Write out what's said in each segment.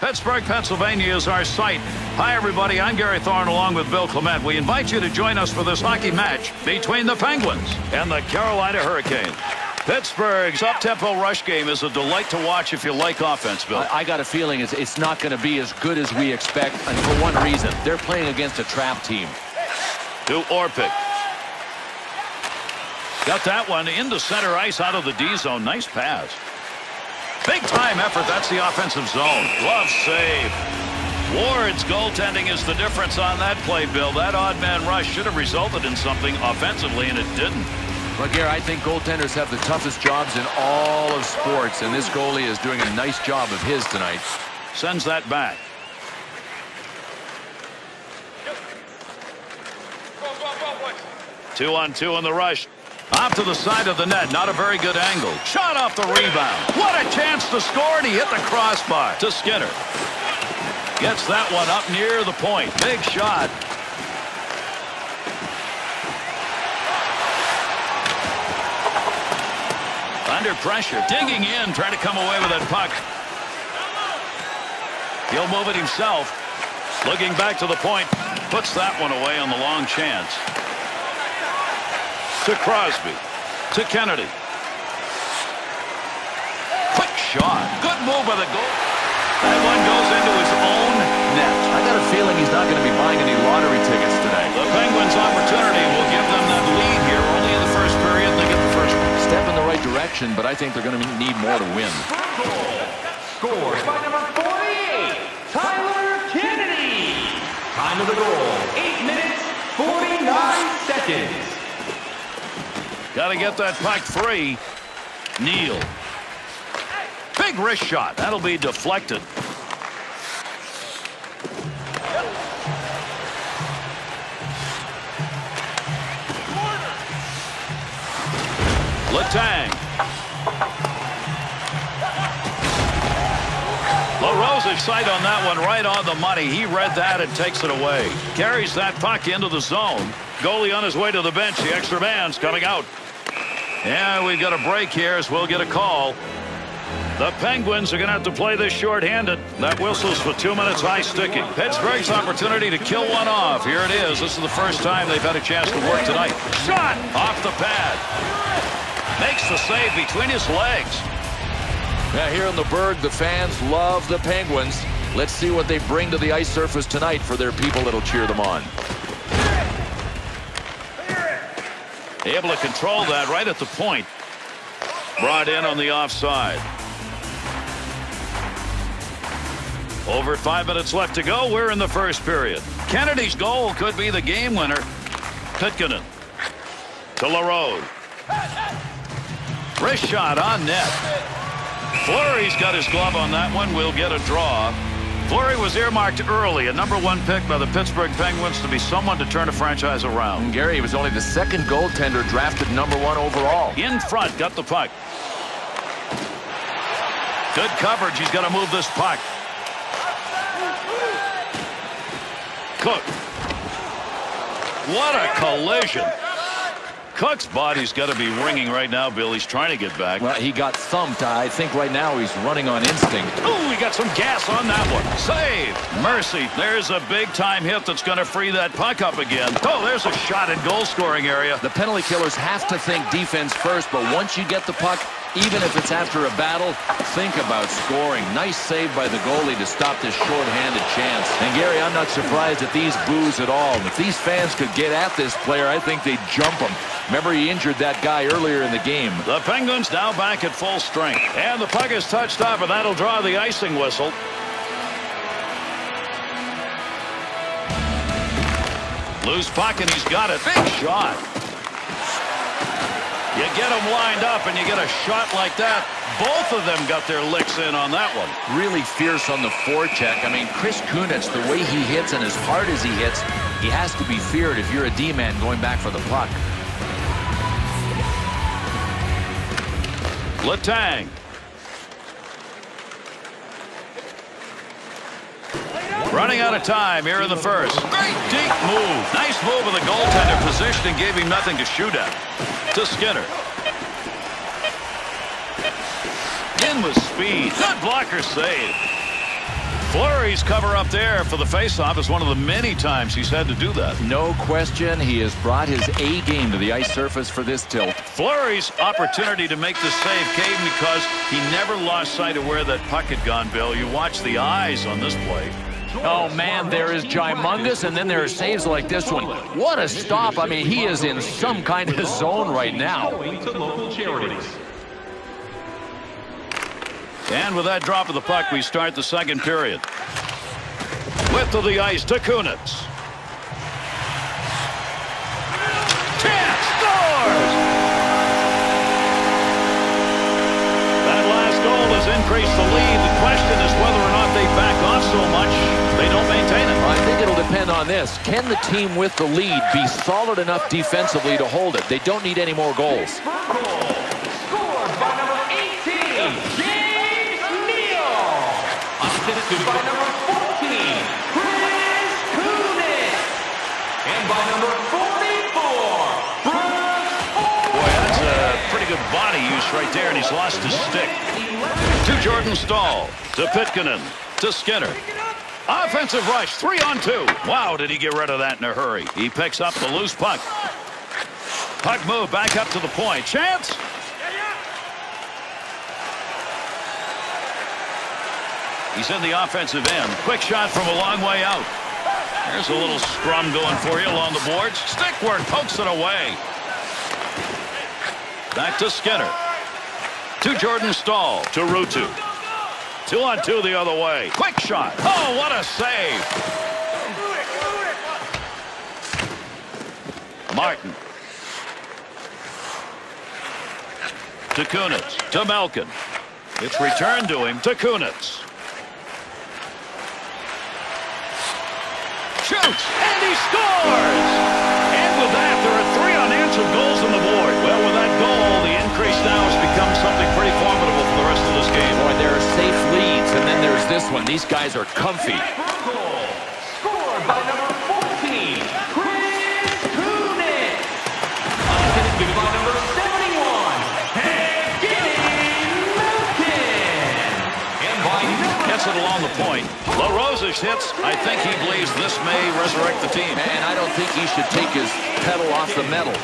Pittsburgh, Pennsylvania is our site. Hi, everybody. I'm Gary Thorne along with Bill Clement. We invite you to join us for this hockey match between the Penguins and the Carolina Hurricanes. Pittsburgh's up-tempo rush game is a delight to watch if you like offense, Bill. I, I got a feeling it's, it's not going to be as good as we expect, and for one reason. They're playing against a trap team. To Orpik. Got that one into center ice out of the D zone. Nice pass. Big time effort. That's the offensive zone. Glove save. Ward's goaltending is the difference on that play, Bill. That odd man rush should have resulted in something offensively, and it didn't. Well, Gary, I think goaltenders have the toughest jobs in all of sports, and this goalie is doing a nice job of his tonight. Sends that back. Two on two in the rush. Off to the side of the net. Not a very good angle. Shot off the rebound. What a chance to score, and he hit the crossbar to Skinner. Gets that one up near the point. Big shot. Under pressure. Digging in, trying to come away with that puck. He'll move it himself. Looking back to the point. Puts that one away on the long chance to Crosby. To Kennedy. Quick shot. Good move by the goal. That one goes into his own net. I got a feeling he's not going to be buying any lottery tickets today. The Penguins' opportunity will give them that lead here only in the first period. They get the first one. Step in the right direction, but I think they're going to need more to win. Scored by number 48, Tyler Kennedy. Time of the goal, 8 minutes, 49 seconds. Got to get that puck free. Neal. Big wrist shot. That'll be deflected. Letang. LaRose's sight on that one right on the money. He read that and takes it away. Carries that puck into the zone. Goalie on his way to the bench. The extra man's coming out. Yeah, we've got a break here as we'll get a call. The Penguins are going to have to play this short-handed. That whistle's for two minutes high sticking. Pittsburgh's opportunity to kill one off. Here it is. This is the first time they've had a chance to work tonight. Shot off the pad. Makes the save between his legs. Now here in the Burgh, the fans love the Penguins. Let's see what they bring to the ice surface tonight for their people that'll cheer them on. Able to control that right at the point. Brought in on the offside. Over five minutes left to go. We're in the first period. Kennedy's goal could be the game winner. Pitkanen to LaRose. Wrist shot on net. Fleury's got his glove on that one. We'll get a draw. Fleury was earmarked early, a number one pick by the Pittsburgh Penguins to be someone to turn a franchise around. And Gary was only the second goaltender drafted number one overall. In front, got the puck. Good coverage. He's got to move this puck. Cooke. What a collision. Cooke's body's got to be ringing right now, Bill. He's trying to get back. Well, he got thumped. I think right now he's running on instinct. Oh, he got some gas on that one. Save. Mercy. There's a big-time hit that's going to free that puck up again. Oh, there's a shot in goal-scoring area. The penalty killers have to think defense first, but once you get the puck, even if it's after a battle, think about scoring. Nice save by the goalie to stop this short-handed chance. And Gary, I'm not surprised at these boos at all. If these fans could get at this player, I think they'd jump him. Remember, he injured that guy earlier in the game. The Penguins now back at full strength. And the puck is touched up, and that'll draw the icing whistle. Loose puck, and he's got it. Big shot. You get them lined up, and you get a shot like that. Both of them got their licks in on that one. Really fierce on the forecheck. I mean, Chris Kunitz, the way he hits and as hard as he hits, he has to be feared if you're a D-man going back for the puck. Letang. Running out of time here in the first. Great deep move. Nice move of the goaltender positioning gave him nothing to shoot at. To Skinner. In with speed. Good blocker save. Fleury's cover up there for the faceoff is one of the many times he's had to do that. No question, he has brought his A game to the ice surface for this tilt. Fleury's opportunity to make the save came because he never lost sight of where that puck had gone, Bill. You watch the eyes on this play. Oh, man, there is Jimungus, and then there are saves like this one. What a stop. I mean, he is in some kind of zone right now. And with that drop of the puck, we start the second period. Width of the ice to Kunitz. Chance scores! That last goal has increased the lead. The question is whether or not they back off on this. Can the team with the lead be solid enough defensively to hold it? They don't need any more goals. Scored by number 18, James Neal. Assisted by number 14, Chris Kunitz. And by number 44, Bruce Boy, that's a pretty good body use right there, and he's lost his stick. To Jordan Staal. To Pitkanen. To Skinner. Offensive rush, three on two. Wow, did he get rid of that in a hurry. He picks up the loose puck. Puck move back up to the point. Chance. He's in the offensive end. Quick shot from a long way out. There's a little scrum going for you along the boards. Stick work pokes it away. Back to Skinner. To Jordan Staal. To Ruutu. Two on two the other way. Quick shot. Oh, what a save. Martin. To Kunitz. To Malkin. It's returned to him. To Kunitz. Shoots. And he scores. This one. These guys are comfy. Goal. Scored by number 14, Chris Kunitz. Assisted by number 71, Evgeny Malkin. And by number Gets it along the point. LaRose's hits. I think he believes this may resurrect the team. And I don't think he should take his pedal off the metal.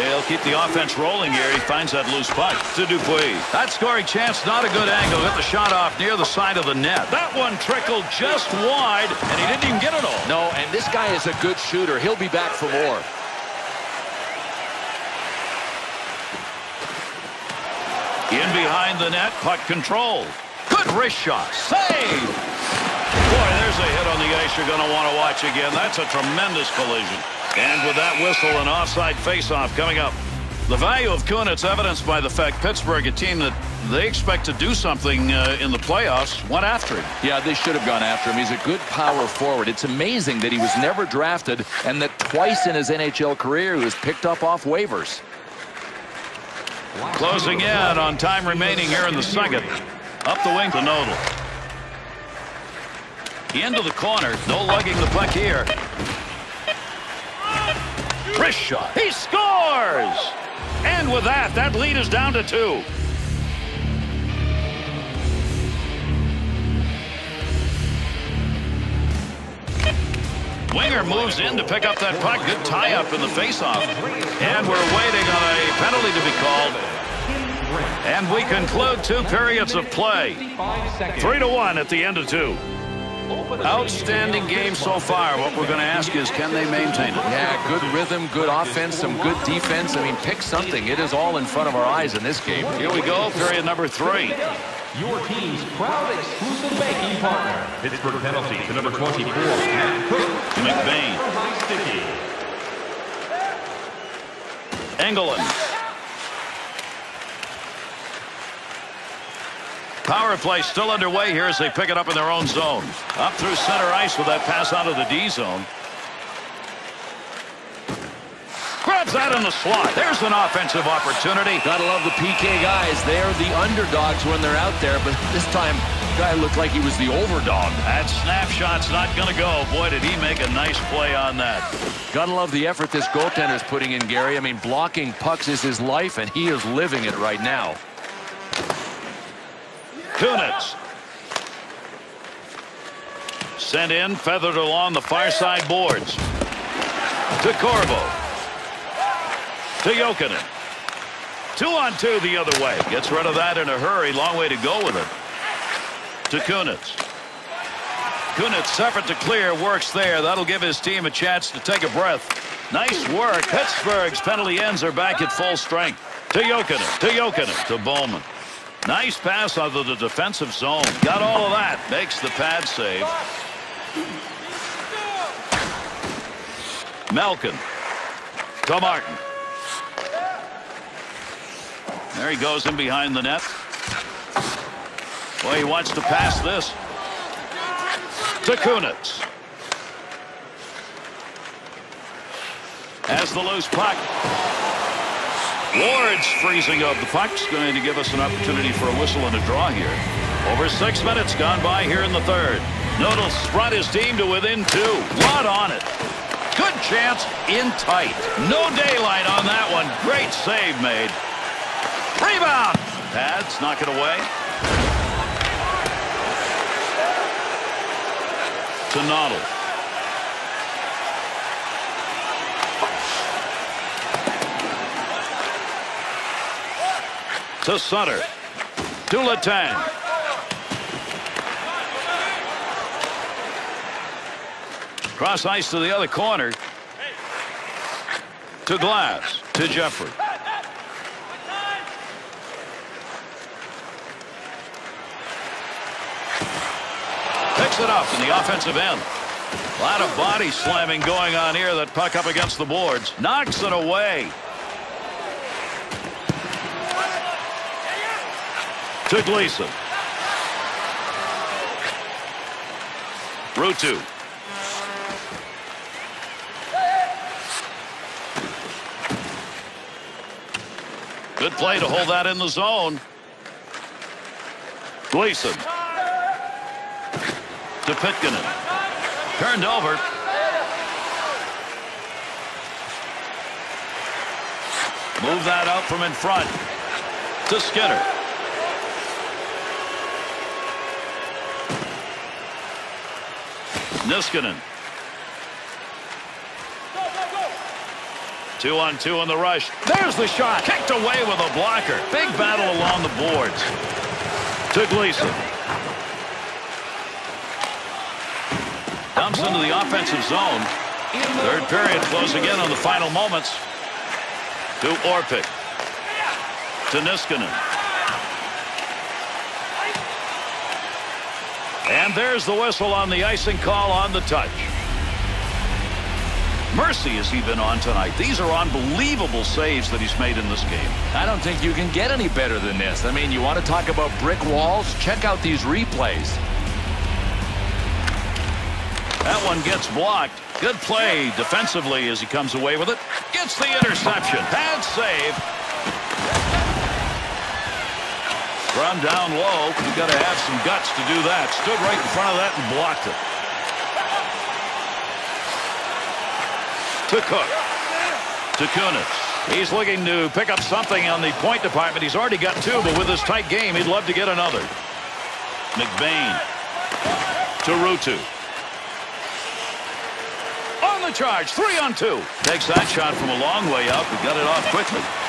They'll keep the offense rolling here. He finds that loose puck to Dupuis. That scoring chance, not a good angle. Got the shot off near the side of the net. That one trickled just wide, and he didn't even get it all. No, and this guy is a good shooter. He'll be back for more. In behind the net, puck control. Good wrist shot. Save! Boy, there's a hit on the ice you're going to want to watch again. That's a tremendous collision. And with that whistle, an offside faceoff coming up. The value of Kunitz evidenced by the fact Pittsburgh, a team that they expect to do something uh, in the playoffs, went after him. Yeah, they should have gone after him. He's a good power forward. It's amazing that he was never drafted and that twice in his NHL career he was picked up off waivers. Closing in on time remaining here in the second. Up the wing to Nodl. Into the corner. No lugging the puck here. Wrist shot. He scores! And with that, that lead is down to two. Winger moves in to pick up that puck. Good tie-up in the face-off. And we're waiting on a penalty to be called. And we conclude two periods of play. Three to one at the end of two. Outstanding game so far. What we're going to ask is, can they maintain it? Yeah, good rhythm, good offense, some good defense. I mean, pick something. It is all in front of our eyes in this game. Here we go, period number three. Your team's proud exclusive banking partner. Pittsburgh penalty to number 24, Matt Cooke. McBain. High Power play still underway here as they pick it up in their own zone. Up through center ice with that pass out of the D zone. Grabs that in the slot. There's an offensive opportunity. Gotta love the PK guys. They're the underdogs when they're out there, but this time Guy looked like he was the overdog. That snapshot's not going to go. Boy, did he make a nice play on that. Gotta love the effort this goaltender's putting in, Gary. I mean, blocking pucks is his life, and he is living it right now. Kunitz. Sent in, feathered along the far side boards. To Corvo. To Jokinen. Two on two the other way. Gets rid of that in a hurry. Long way to go with it. To Kunitz. Kunitz effort to clear works there. That'll give his team a chance to take a breath. Nice work. Pittsburgh's penalty ends are back at full strength. To Jokinen. To Jokinen. To Bowman. Nice pass out of the defensive zone. Got all of that. Makes the pad save. Malkin. To Martin. There he goes in behind the net. Well, he wants to pass this. To Kunitz. Has the loose puck. Ward's freezing up the puck's going to give us an opportunity for a whistle and a draw here. Over six minutes gone by here in the third. Noodles brought his team to within two. Lot on it. Good chance in tight. No daylight on that one. Great save made. Rebound. Pads knock it away. To Nodl. To Sutter. To Letang. Cross ice to the other corner. To Glass. To Jeffrey. Picks it up in the offensive end. A lot of body slamming going on here. That puck up against the boards. Knocks it away. To Gleason. Ruutu. Good play to hold that in the zone. Gleason. To Pitkanen. Turned over. Move that out from in front. To Skinner. Niskanen. Two on two on the rush. There's the shot. Kicked away with a blocker. Big battle along the boards. To Gleason. Dumps into the offensive zone. Third period closing in on the final moments. To Orpik. To Niskanen. And there's the whistle on the icing call on the touch. Mercy has he been on tonight. These are unbelievable saves that he's made in this game. I don't think you can get any better than this. I mean, you want to talk about brick walls? Check out these replays. That one gets blocked. Good play defensively as he comes away with it. Gets the interception. Bad save. From down low. You've got to have some guts to do that. Stood right in front of that and blocked it. To Cooke. To Kunitz. He's looking to pick up something on the point department. He's already got two, but with this tight game, he'd love to get another. McBain. To Ruutu. On the charge. Three on two. Takes that shot from a long way out, but got it off quickly.